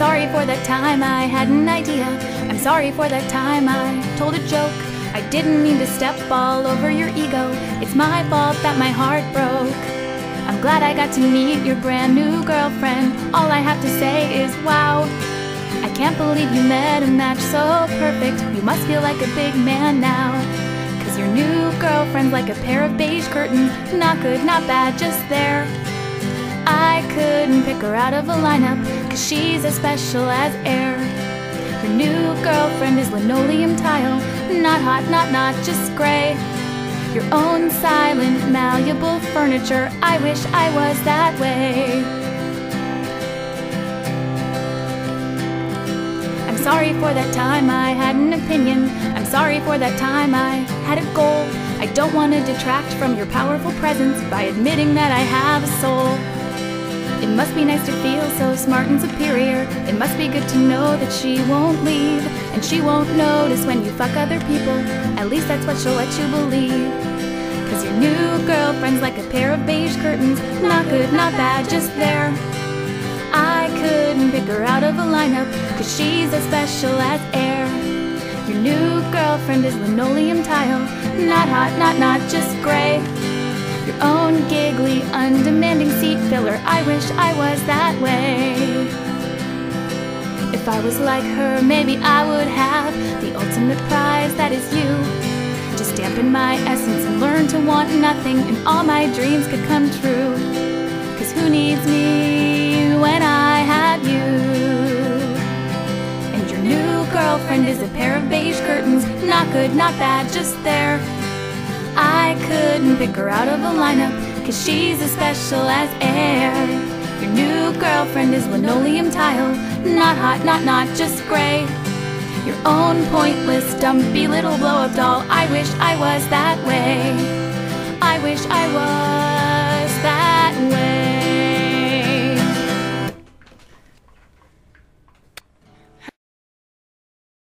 sorry for that time I had an idea. I'm sorry for that time I told a joke. I didn't mean to step all over your ego. It's my fault that my heart broke. I'm glad I got to meet your brand new girlfriend. All I have to say is wow. I can't believe you met a match so perfect. You must feel like a big man now. Cause your new girlfriend's like a pair of beige curtains. Not good, not bad, just there. I couldn't pick her out of a lineup, cause she's as special as air. Your new girlfriend is linoleum tile. Not hot, not not, just gray. Your own silent, malleable furniture. I wish I was that way. I'm sorry for that time I had an opinion. I'm sorry for that time I had a goal. I don't want to detract from your powerful presence by admitting that I have a soul. It must be nice to feel so smart and superior. It must be good to know that she won't leave. And she won't notice when you fuck other people. At least that's what she'll let you believe. Cause your new girlfriend's like a pair of beige curtains. Not good, not bad, just there. I couldn't pick her out of a lineup. Cause she's as special as air. Your new girlfriend is linoleum tile. Not hot, not not, just gray. Your own giggly, undemanding seat filler. I wish I was that way. If I was like her, maybe I would have the ultimate prize that is you. Just dampen my essence and learn to want nothing, and all my dreams could come true. Cause who needs me when I have you? And your new girlfriend is a pair of beige curtains. Not good, not bad, just there. I couldn't pick her out of a lineup, cause she's as special as air. Your new girlfriend is linoleum tile, not hot, not not, just gray. Your own pointless, dumpy little blow up doll. I wish I was that way. I wish I was.